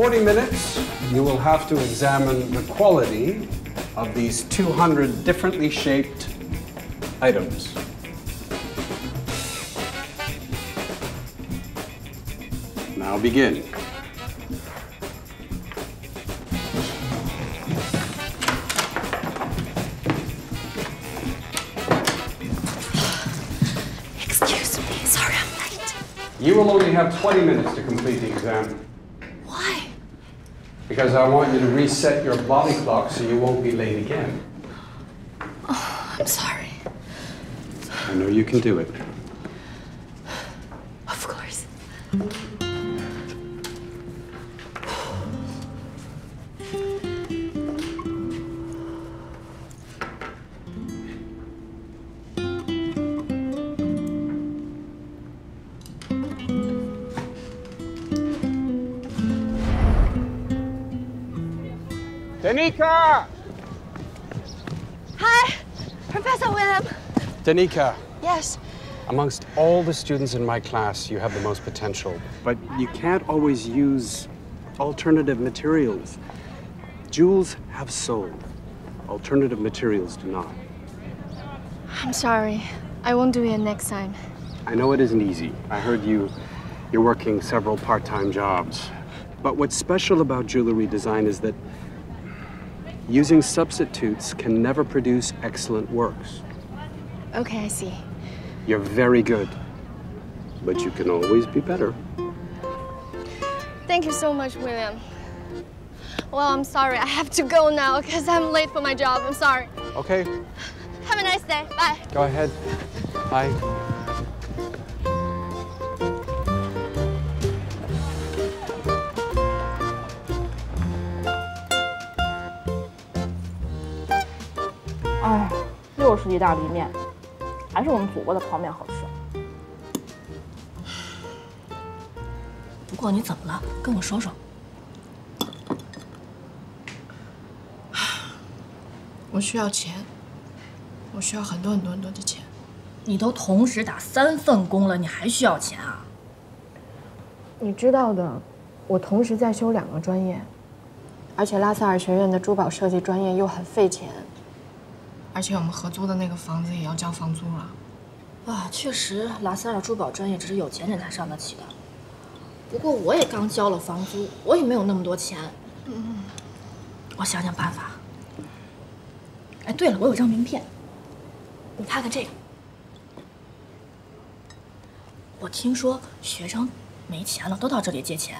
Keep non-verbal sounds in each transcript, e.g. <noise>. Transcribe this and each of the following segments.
40 minutes, you will have to examine the quality of these 200 differently shaped items. Now begin. Excuse me, sorry I'm late. You will only have 20 minutes to complete the exam? Because I want you to reset your body clock so you won't be late again. Oh, I'm sorry. I know you can do it. Of course. Danica, Yes. amongst all the students in my class, you have the most potential. But you can't always use alternative materials. Jewels have soul. Alternative materials do not. I'm sorry. I won't do it next time. I know it isn't easy. I heard you you're working several part-time jobs. But what's special about jewelry design is that using substitutes can never produce excellent works. Okay, I see. You're very good. But you can always be better. Thank you so much, William. Well, I'm sorry. I have to go now because I'm late for my job. I'm sorry. Okay, Have a nice day. Bye. go ahead. Bye. 哎，又是意大利面， 还是我们祖国的泡面好吃。不过你怎么了？跟我说说。我需要钱，我需要很多很多很多的钱。你都同时打三份工了，你还需要钱啊？你知道的，我同时在修两个专业，而且拉萨尔学院的珠宝设计专业又很费钱。而且我们合租的那个房子也要交房租了。啊，确实，拉塞尔珠宝专业只是有钱人才上得起的。不过我也刚交了房租，我也没有那么多钱。嗯，我想想办法。哎，对了，我有张名片，你看看这个。我听说学生没钱了都到这里借钱。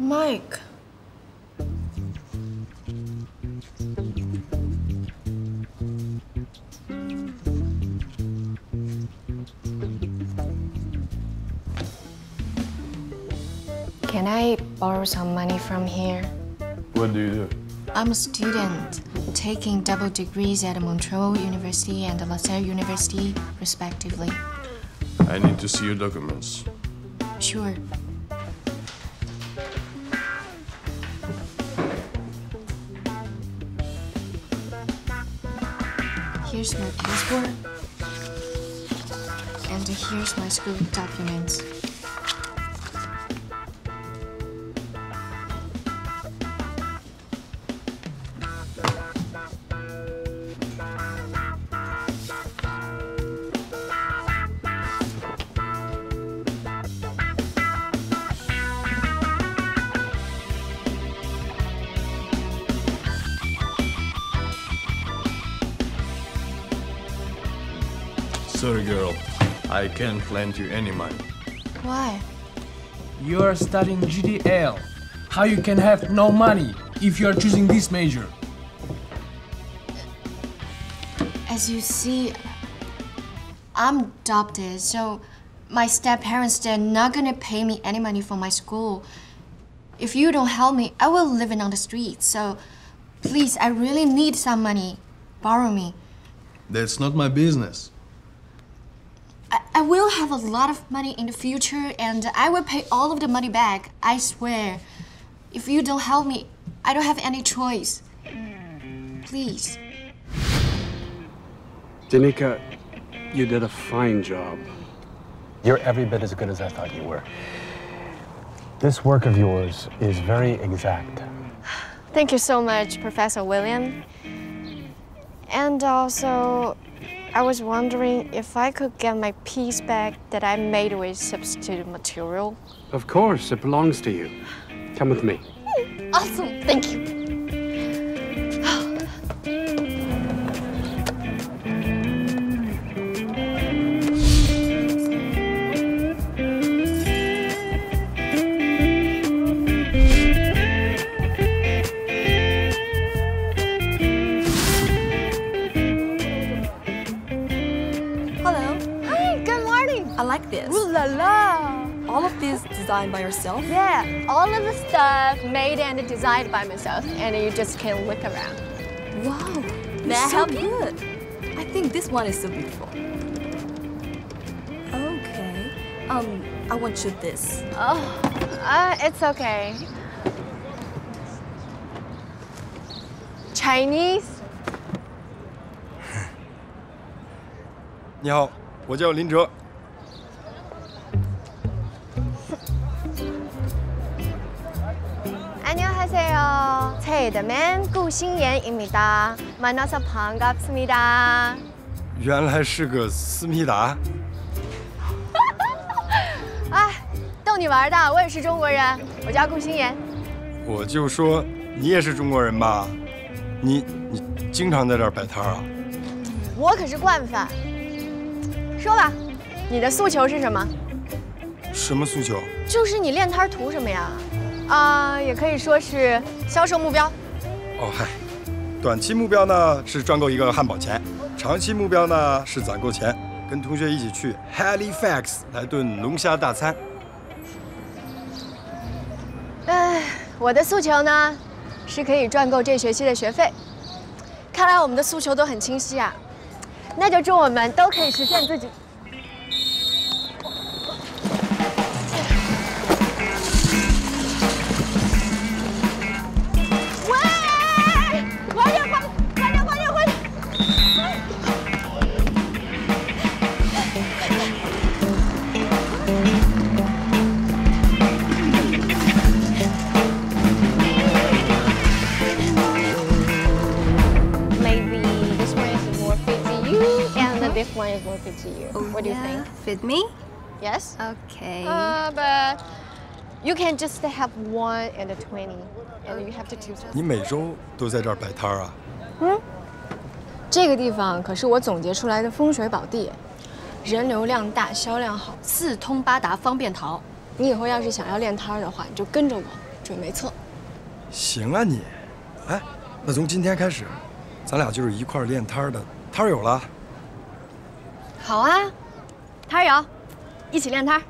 Mike，borrow some money from here? What do you do? I'm a student taking double degrees at Montreal University and LaSalle University, respectively. I need to see your documents. Sure. Here's my passport. And here's my school documents. I can't lend you any money. Why? You're studying GDL. How you can have no money if you're choosing this major? As you see, I'm adopted, so my step parents they're not gonna pay me any money for my school. If you don't help me, I will live in on the street. So please, I really need some money. Borrow me. That's not my business. I, I will have a lot of money in the future and I will pay all of the money back. I swear. If you don't help me, I don't have any choice. Please. Danica, you did a fine job. You're every bit as good as I thought you were. This work of yours is very exact. Thank you so much, Professor William. And also, I was wondering if I could get my piece back that I made with substitute material. Of course, it belongs to you. Come with me. Awesome, thank you. designed by yourself? Yeah, all of the stuff made and designed by myself, and you just can look around. Wow. May I so help you? good. I think this one is so beautiful. Okay. Um, I want you this. Oh, uh, it's okay. Chinese? <laughs> 你好，我叫林哲。 안녕하세요. 제 이름은 구신예입니다. 만나서 반갑습니다. 原来是个思密达。啊，逗你玩的，我也是中国人，我叫顾心妍。我就说你也是中国人吧？你你经常在这儿摆摊儿啊？我可是惯犯。说吧，你的诉求是什么？什么诉求？就是你练摊儿图什么呀？啊、也可以说是销售目标。 哦嗨，短期目标呢是赚够一个汉堡钱，长期目标呢是攒够钱，跟同学一起去 Halifax 来顿龙虾大餐。唉，我的诉求呢，是可以赚够这学期的学费。看来我们的诉求都很清晰啊，那就祝我们都可以实现自己。Me? Yes. Okay. Uh, but you can just have one and a twenty, and you have to choose. 你每周都在这儿摆摊儿啊？这个地方可是我总结出来的风水宝地，人流量大，销量好，四通八达，方便淘。你以后要是想要练摊儿的话，你就跟着我，准没错。行啊你，哎，那从今天开始，咱俩就是一块儿练摊儿的，摊儿有了。好啊，摊儿有，一起练摊儿。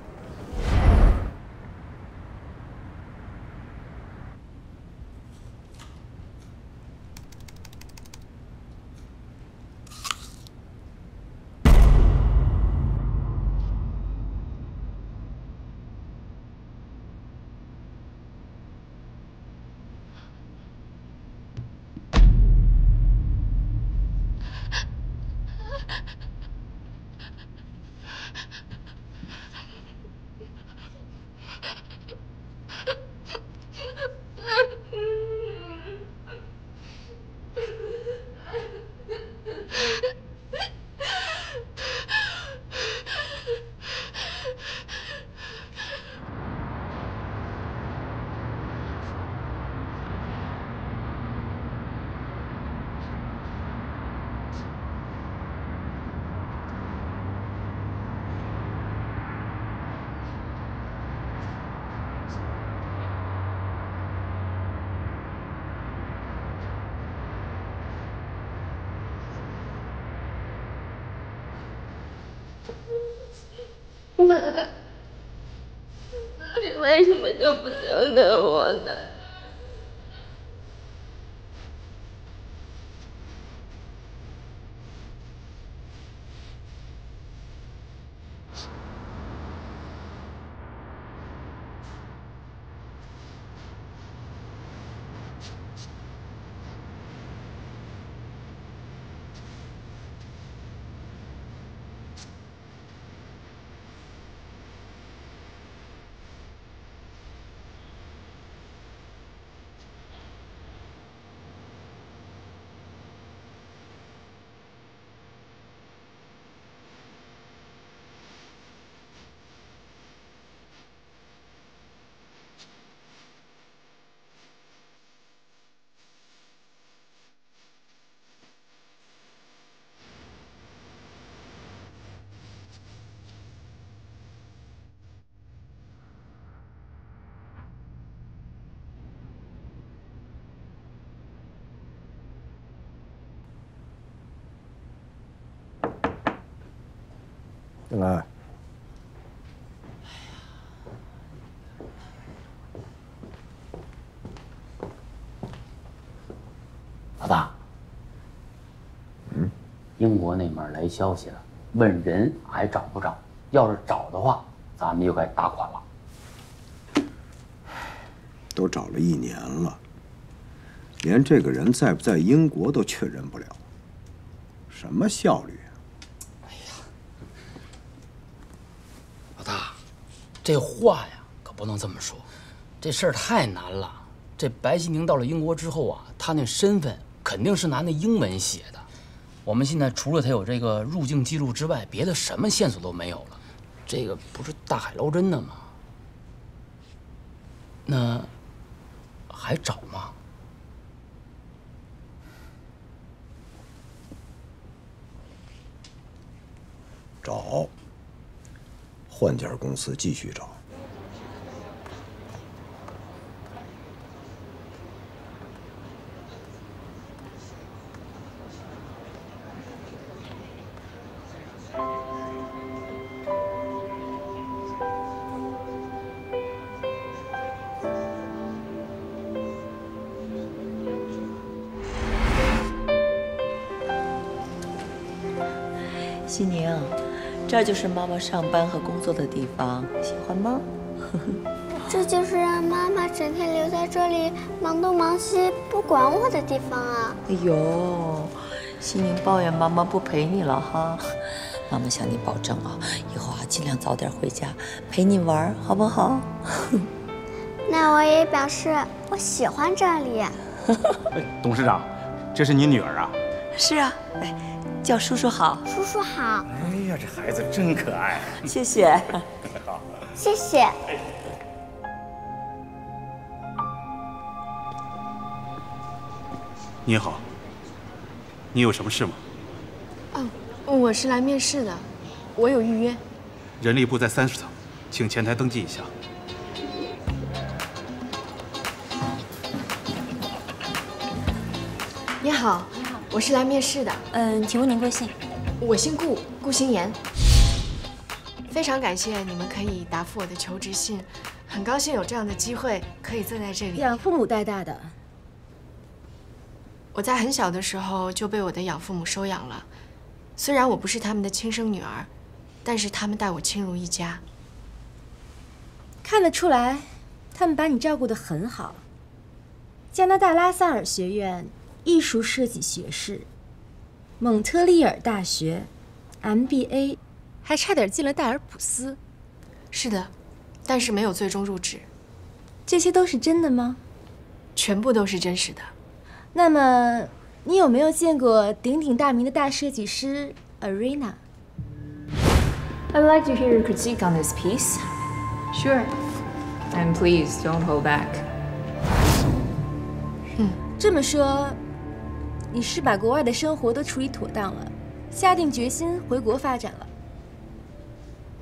妈，你为什么就不等等我呢？进来。老大，嗯，英国那面来消息了，问人还找不找，要是找的话，咱们就该打款了。都找了一年了，连这个人在不在英国都确认不了，什么效率啊？老大，这话呀可不能这么说，这事儿太难了。这白希宁到了英国之后啊，他那身份肯定是拿那英文写的。我们现在除了他有这个入境记录之外，别的什么线索都没有了。这个不是大海捞针的吗？那还找吗？找，换家公司继续找。这就是妈妈上班和工作的地方，喜欢吗？<laughs> 这就是让妈妈整天留在这里忙东忙西不管我的地方啊！哎呦，心宁抱怨妈妈不陪你了哈。妈妈向你保证啊，以后啊尽量早点回家陪你玩，好不好？<laughs> 那我也表示我喜欢这里。<laughs> 哎，董事长，这是你女儿啊？是啊，哎，叫叔叔好。叔叔好。哎呀，这孩子真可爱。谢谢。<laughs> 好，谢谢。你好，你有什么事吗？哦，我是来面试的，我有预约。人力部在三十层，请前台登记一下。你好，我是来面试的。嗯，请问您贵姓？我姓顾，顾星妍。非常感谢你们可以答复我的求职信，很高兴有这样的机会可以坐在这里。养父母带大的。我在很小的时候就被我的养父母收养了，虽然我不是他们的亲生女儿，但是他们待我亲如一家。看得出来，他们把你照顾得很好。加拿大拉萨尔学院艺术设计学士，蒙特利尔大学 MBA，还差点进了戴尔普斯。是的，但是没有最终入职。这些都是真的吗？全部都是真实的。那么，你有没有见过鼎鼎大名的大设计师 Arena？I'd like to hear your critique on this piece. Sure. And please don't hold back. 嗯，这么说，你是把国外的生活都处理妥当了，下定决心回国发展了。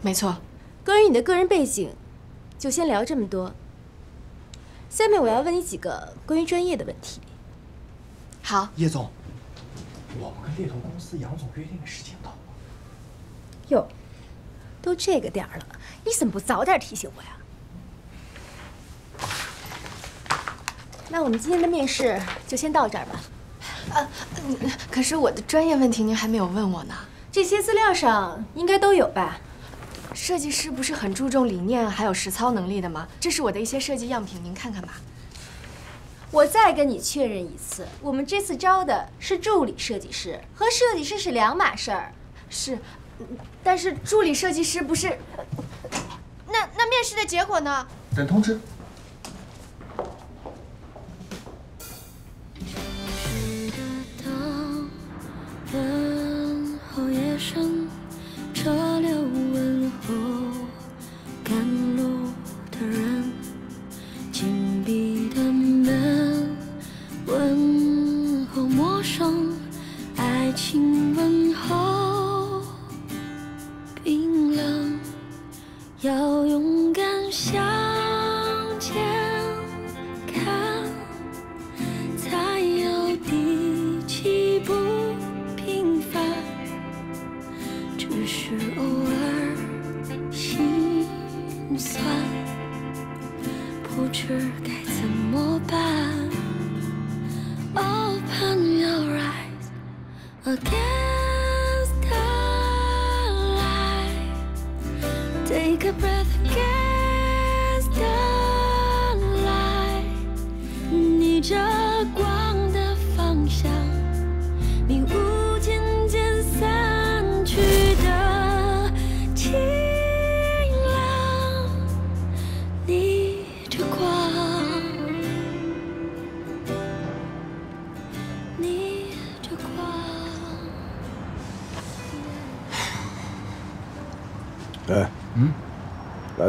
没错。关于你的个人背景，就先聊这么多。下面我要问你几个关于专业的问题。好，叶总，我们跟猎头公司杨总约定的时间到了。哟，都这个点儿了，你怎么不早点提醒我呀？那我们今天的面试就先到这儿吧。啊，可是我的专业问题您还没有问我呢。这些资料上应该都有吧？设计师不是很注重理念还有实操能力的吗？这是我的一些设计样品，您看看吧。我再跟你确认一次，我们这次招的是助理设计师，和设计师是两码事儿。是，但是助理设计师不是……那那面试的结果呢？等通知。问候夜深，车流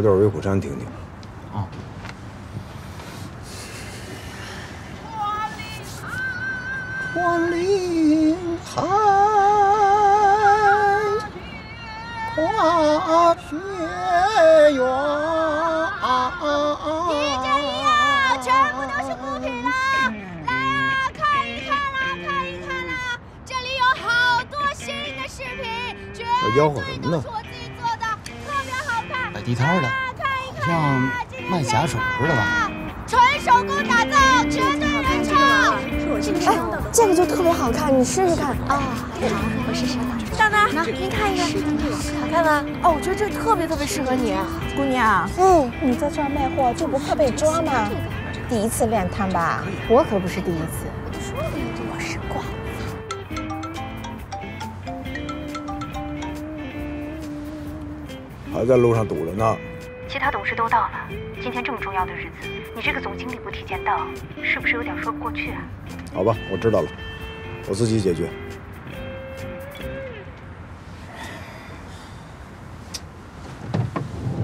来段《威虎山》听听。啊。万里海，跨雪原。全部都是孤品啦！来啊，看一看啦，看一看啦！这里有好多新的饰品，绝这吆喝什么呢？摆地摊的，好像卖假手镯的吧？纯手工打造，绝对原创。哎，这个就特别好看，你试试看啊！我试试。大大，您看一看，好看吗？哦，我觉得这特别特别适合你，姑娘。嗯，你在这儿卖货就不怕被抓吗？第一次练摊吧？我可不是第一次，还在路上堵着呢。其他董事都到了，今天这么重要的日子，你这个总经理不提前到，是不是有点说不过去啊？好吧，我知道了，我自己解决。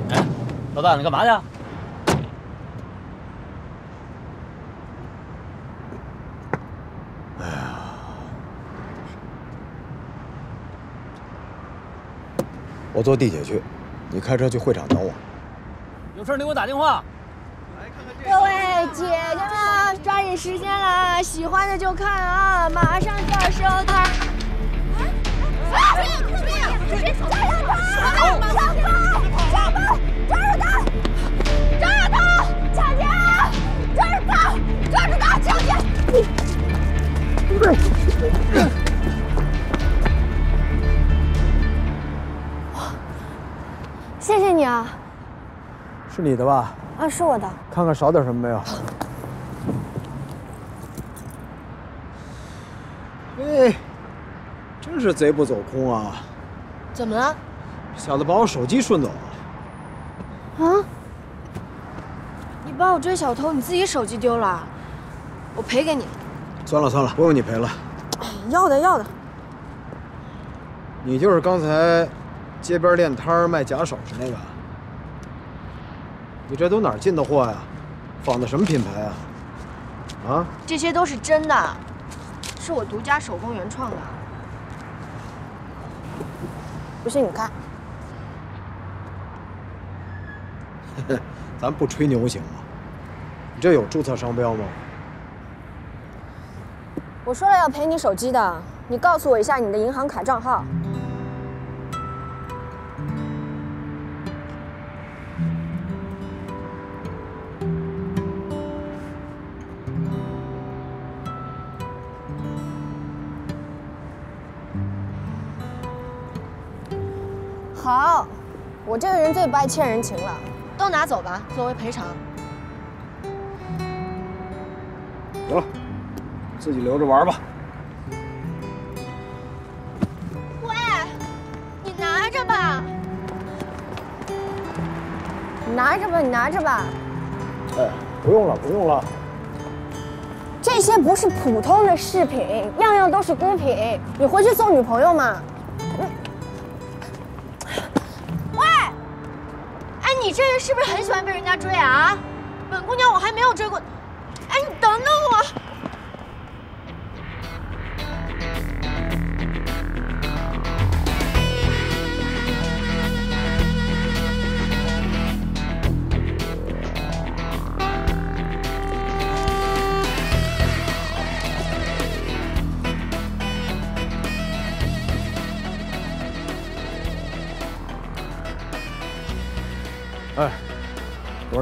哎，老大，你干嘛去？我坐地铁去，你开车去会场等我。有事你给我打电话。各位姐姐们，抓紧时间了，喜欢的就看啊，马上就要收摊。啊！这这抓住他！抓住他！抓住他！抓住他！抢劫！抓住他！抓住他！抢劫！谢谢你啊！是你的吧？啊，是我的。看看少点什么没有？哎，真是贼不走空啊！怎么了？小子把我手机顺走了。啊？你帮我追小偷，你自己手机丢了，我赔给你。算了算了，不用你赔了。要的要的。你就是刚才街边练摊儿卖假首饰那个？你这都哪儿进的货呀？仿的什么品牌啊？啊？这些都是真的，是我独家手工原创的。不信你看，<laughs> 咱不吹牛行吗？你这有注册商标吗？我说了要赔你手机的，你告诉我一下你的银行卡账号。我这个人最不爱欠人情了，都拿走吧，作为赔偿。行了，自己留着玩吧。喂，你拿着吧。你拿着吧，你拿着吧。哎，不用了，不用了。这些不是普通的饰品，样样都是孤品，你回去送女朋友嘛。你这人是不是很喜欢被人家追啊？本姑娘我还没有追过。哎，你等等我。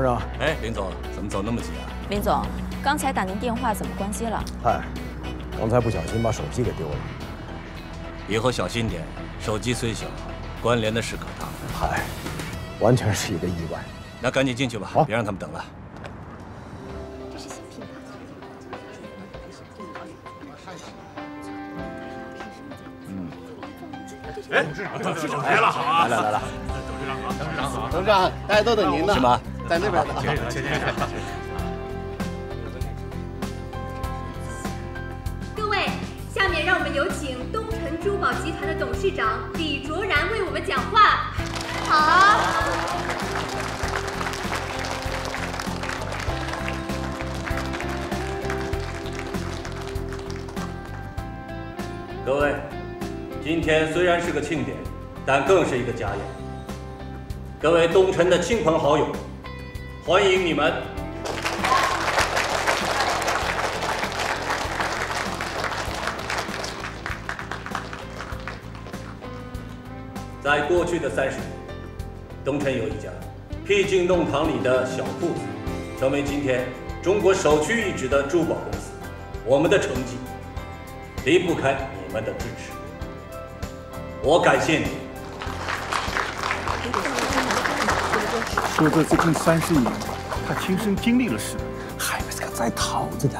哎，董事长，哎，林总，怎么走那么急啊？林总，刚才打您电话怎么关机了？嗨，刚才不小心把手机给丢了。以后小心点，手机虽小，关联的事可大。嗨，完全是一个意外。那赶紧进去吧，别让他们等了。哎，董事长来了，好啊！来了来了，董事长好，董事长好，董事长，大家都等您呢。是吗？在那边呢。请请请。各位，下面让我们有请东辰珠宝集团的董事长李卓然为我们讲话。好。各位，今天虽然是个庆典，但更是一个家宴。各位东辰的亲朋好友，欢迎你们！在过去的三十年，东城有一家僻静弄堂里的小铺子，成为今天中国首屈一指的珠宝公司。我们的成绩离不开你们的支持，我感谢你说这最近三十年他亲身经历了什么还不是个摘桃子的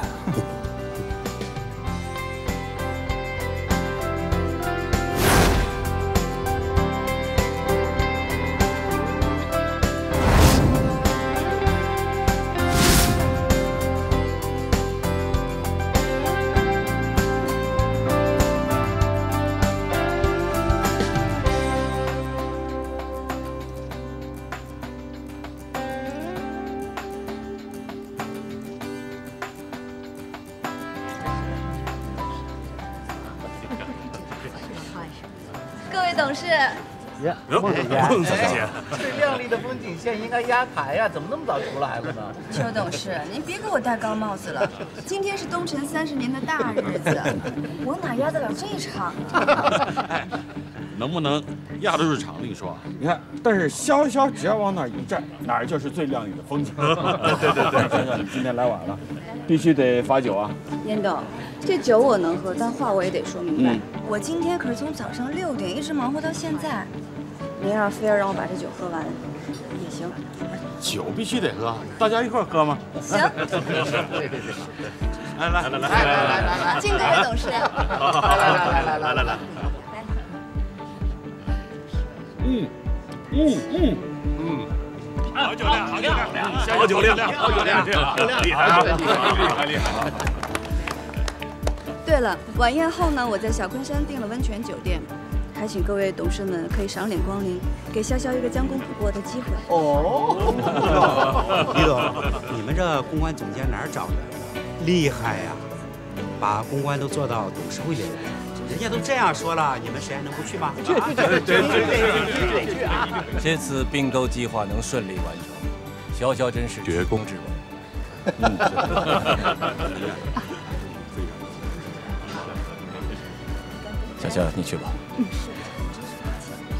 各位董事，呀孟总监哎最亮丽的风景线应该压台呀，怎么那么早出来了呢？邱董事，您别给我戴高帽子了。今天是东城三十年的大日子，我哪压得了这场啊？<laughs> 能不能压得住场你说。你看，但是潇潇只要往哪儿一站，哪儿就是最亮丽的风景。对对对对，潇潇，你 <laughs> 今天来晚了，必须得罚酒啊。严董，这酒我能喝，但话我也得说明白。嗯我今天可是从早上六点一直忙活到现在，您要是非要让我把这酒喝完，也行。酒必须得喝，大家一块儿喝吗？行对对对。来来来来来来来来来，敬各位董事。好好好，来来来来来来来。嗯嗯嗯嗯。好酒量，好酒量，好酒量，好酒量，厉害啊！厉害厉害！对了，晚宴后呢，我在小昆山订了温泉酒店，还请各位董事们可以赏脸光临，给潇潇一个将功补过的机会。哦，李总，你们这公关总监哪儿找的？厉害呀，把公关都做到董事会里来了。人家都这样说了，你们谁还能不去吗？去去去去去去！这次并购计划能顺利完成，潇潇真是绝功至伟。小潇，你去吧。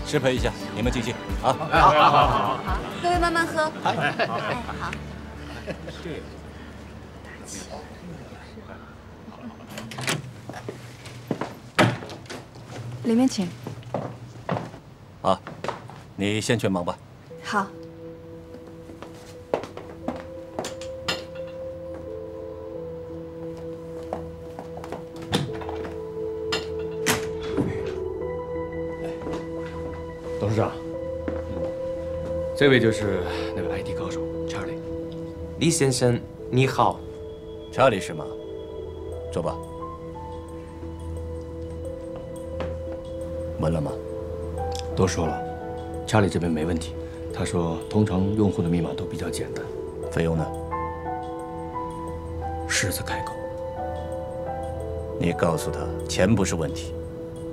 失陪一下，你们尽兴啊！好好好好好。各位慢慢喝。哎哎，好。里面请。啊，你先去忙吧。好。董事长，这位就是那个 IT 高手查理。李先生，你好。查理是吗？坐吧。问了吗？都说了，查理这边没问题。他说，通常用户的密码都比较简单。费用呢？狮子开口。你告诉他，钱不是问题，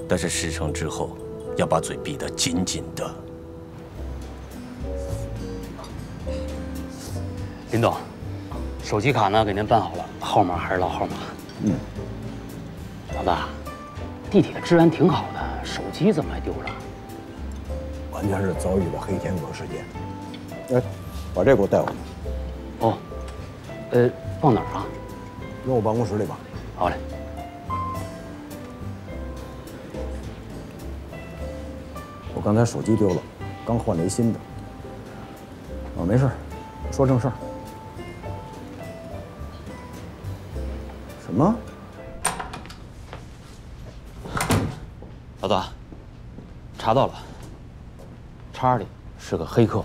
但是事成之后，要把嘴闭得紧紧的。林总，手机卡呢给您办好了，号码还是老号码。嗯。老大，地铁的治安挺好的，手机怎么还丢了？完全是遭遇了黑天鹅事件。哎，把这给我带回去。哦，呃，放哪儿啊？扔我办公室里吧。好嘞。我刚才手机丢了，刚换了一新的。啊，没事，说正事儿。查到了，查理是个黑客，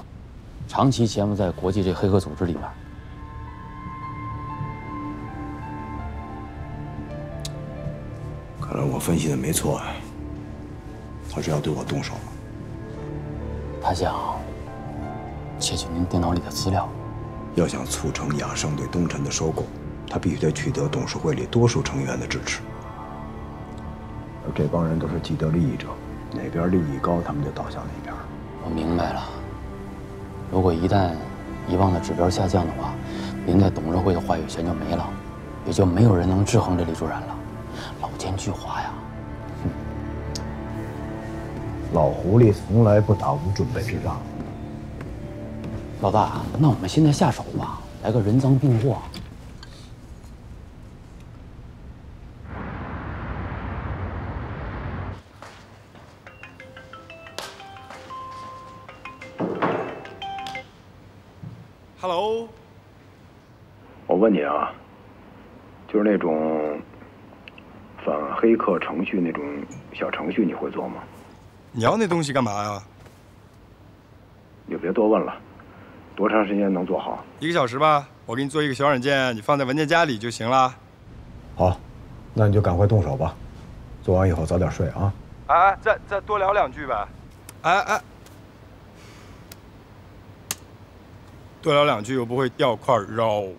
长期潜伏在国际这黑客组织里面。看来我分析的没错啊，他是要对我动手了。他想窃取您电脑里的资料，要想促成雅盛对东辰的收购，他必须得取得董事会里多数成员的支持。而这帮人都是既得利益者，哪边利益高，他们就倒向哪边。我明白了。如果一旦遗忘的指标下降的话，您在董事会的话语权就没了，也就没有人能制衡这李卓然了。老奸巨猾呀！老狐狸从来不打无准备之仗。老大，那我们现在下手吧，来个人赃并获。你要那东西干嘛呀？你就别多问了，多长时间能做好？一个小时吧，我给你做一个小软件，你放在文件夹里就行了。好，那你就赶快动手吧，做完以后早点睡啊。哎，再再多聊两句呗。哎哎，多聊两句又不会掉块肉。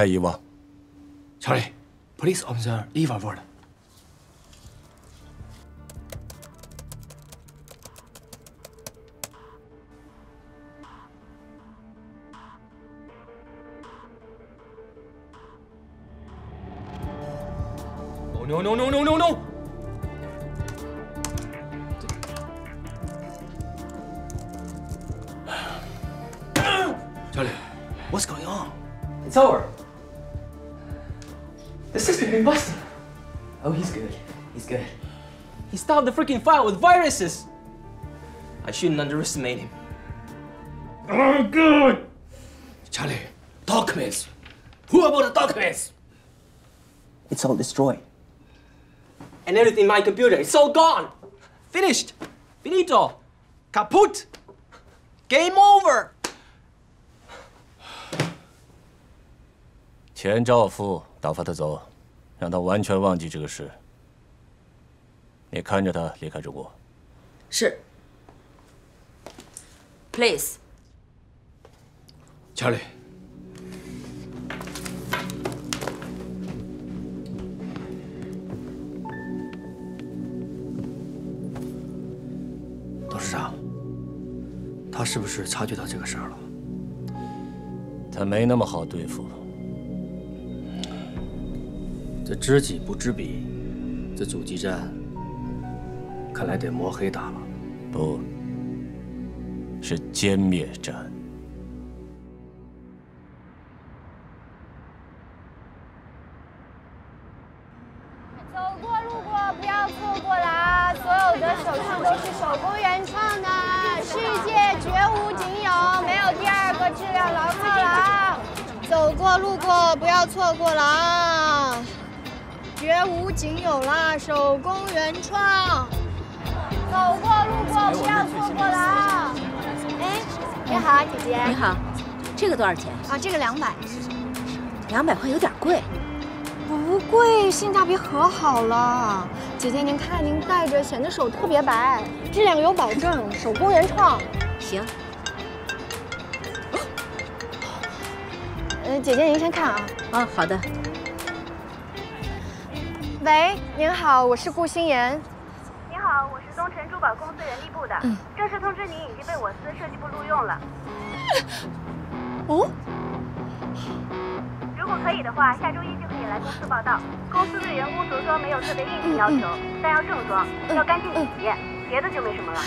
Herr police officer Eva oh, no, no, no, no, no, no! Charlie, what's going on? It's over The system been busted. Oh, he's good. He's good. He stopped the freaking file with viruses. I shouldn't underestimate him. Oh, good. Charlie, documents. Who about the documents? It's all destroyed. And everything in my computer, it's all gone. Finished. Finito. Kaput. Game over. 钱照付，打发他走， 让他完全忘记这个事。你看着他离开中国。是。Please。Charlie，董事长，他是不是察觉到这个事儿了？他没那么好对付。这知己不知彼，这阻击战看来得摸黑打了。不，是歼灭战。你好，这个多少钱？啊，这个两百。两百块有点贵。不贵，性价比可好了。姐姐您看，您戴着显得手特别白，质量有保证，手工原创。行。呃，姐姐您先看啊。啊，好的。喂，您好，我是顾心妍。您好，我是东辰珠宝公司人力部的。嗯。正式通知您已经被我司设计部录用了。哦。如果可以的话，下周一就可以来公司报道。公司对员工着装没有特别硬性要求，但要正装，要干净体面，别的就没什么了。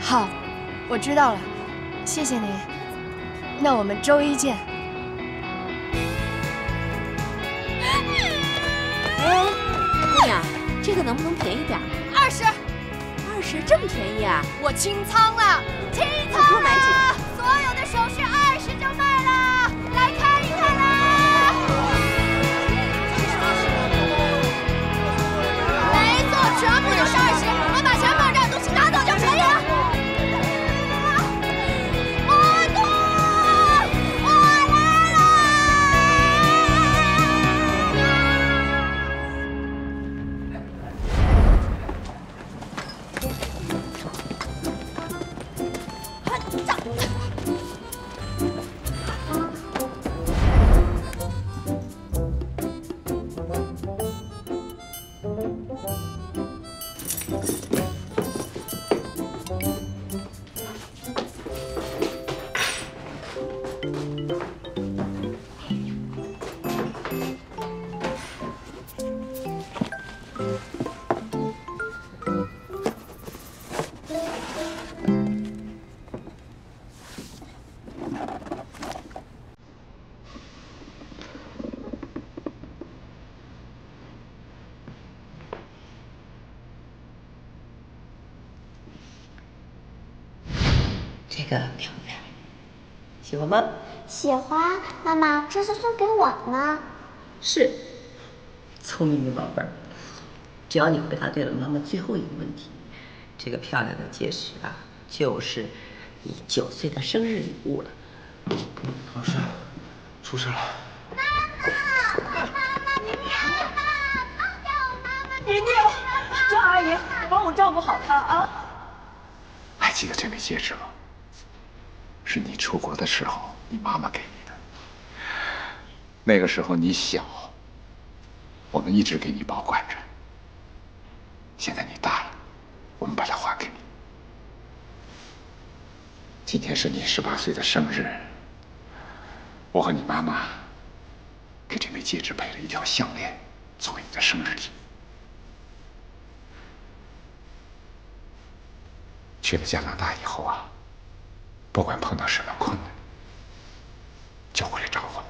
好，我知道了，谢谢您。那我们周一见。哎，姑娘，这个能不能便宜点？二十，这么便宜啊？我清仓了，清仓多买几个，所有的首饰个漂亮，喜欢吗？喜欢，妈妈，这是送给我的吗？是，聪明的宝贝儿。只要你回答对了妈妈最后一个问题，这个漂亮的戒指啊，就是你九岁的生日礼物了。老师，出事了！宁宁，张阿姨帮我照顾好她啊！还记得这枚戒指吗？是你出国的时候你妈妈给你的。那个时候你小，我们一直给你保管着。现在你大了，我们把它还给你。今天是你十八岁的生日，我和你妈妈给这枚戒指配了一条项链，作为你的生日礼。去了加拿大以后啊，不管碰到什么困难，就回来找我。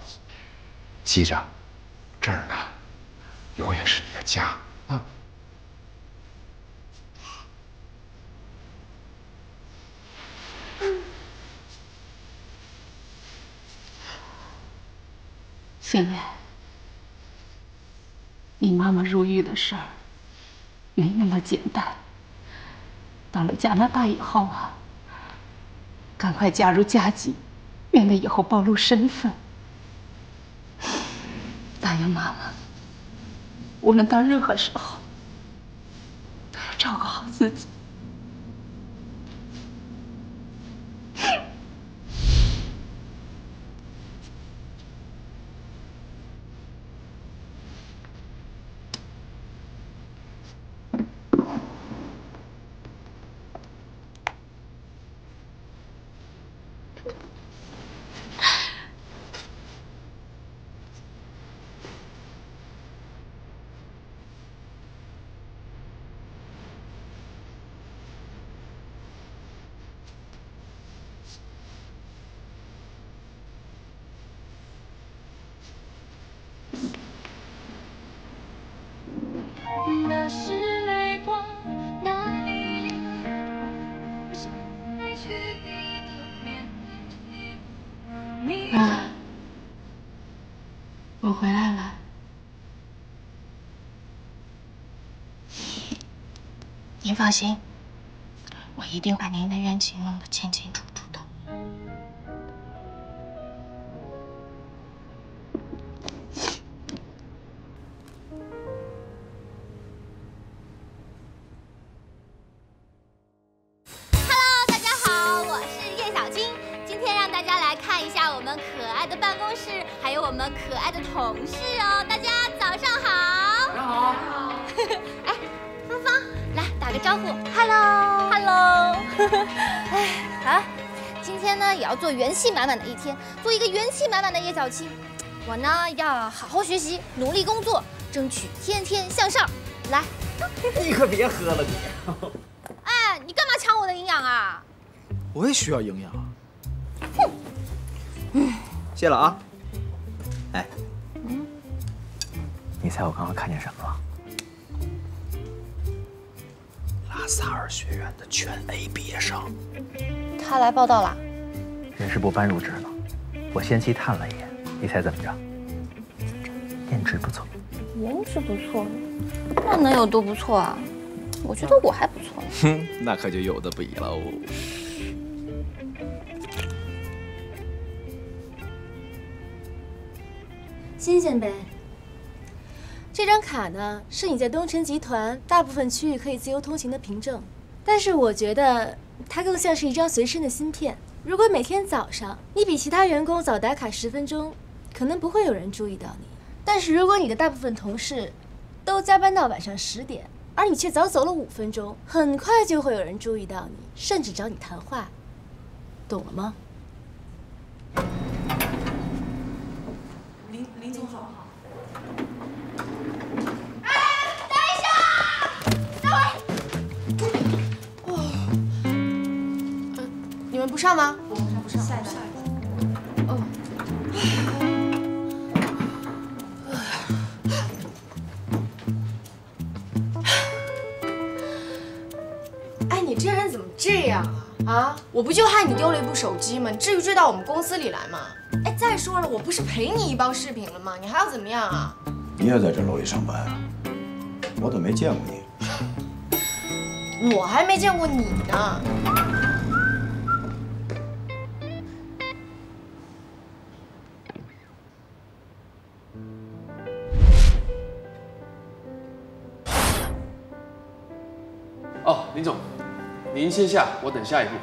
记着，这儿呢，永远是你的家啊。心妍，你妈妈入狱的事儿没那么简单。到了加拿大以后啊，赶快加入家籍，免得以后暴露身份。答应妈妈，无论到任何时候，照顾好自己。那是泪光，哪里流？爱去你的面你妈，我回来了。<laughs> 您放心，我一定把您的冤情弄得清清楚楚招呼，Hello，Hello。<laughs> 哎，好，今天呢也要做元气满满的一天，做一个元气满满的叶小青。我呢要好好学习，努力工作，争取天天向上。来，<laughs> 你可别喝了你。哎，你干嘛抢我的营养啊？我也需要营养。哼。嗯，谢了啊。哎，嗯，你猜我刚刚看见什么了？拉萨尔学院的全 A 毕业生，他来报道了。人事部搬入职了，我先期探了一眼，你猜怎么着？颜值不错。颜值不错，那能有多不错啊？我觉得我还不错。<laughs> 哼，那可就有的比喽。新鲜呗。这张卡呢，是你在东城集团大部分区域可以自由通行的凭证，但是我觉得它更像是一张随身的芯片。如果每天早上你比其他员工早打卡十分钟，可能不会有人注意到你；但是如果你的大部分同事都加班到晚上十点，而你却早走了五分钟，很快就会有人注意到你，甚至找你谈话。懂了吗？林林总好。们不上吗？不上不上，下一个。哦。哎，你这人怎么这样啊？啊！我不就害你丢了一部手机吗？你至于追到我们公司里来吗？哎，再说了，我不是赔你一包饰品了吗？你还要怎么样啊？你也在这楼里上班啊？我怎么没见过你？我还没见过你呢。您先下，我等下一步。